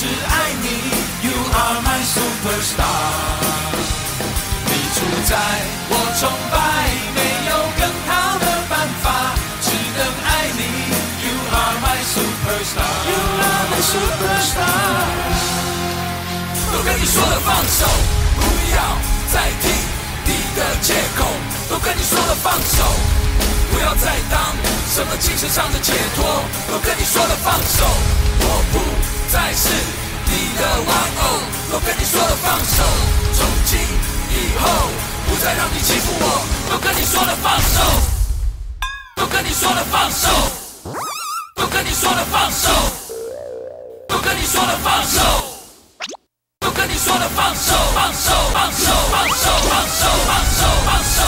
只爱你 you are my super star 你主宰我崇拜没有更好的办法只能爱你 you are my super star you are my super star 都跟你说了放手不要再听你的借口。都跟你说了放手不要再当什么精神上的解脱。都跟你说了放手我不再是你的玩偶。都跟你说了放手，从今以后不再让你欺负我。都跟你说了放手，都跟你说了放手，都跟你说了放手，都跟你说了放手，都跟你说了放手，放手，放手，放手，放手，放手，放手。